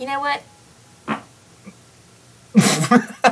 You know what?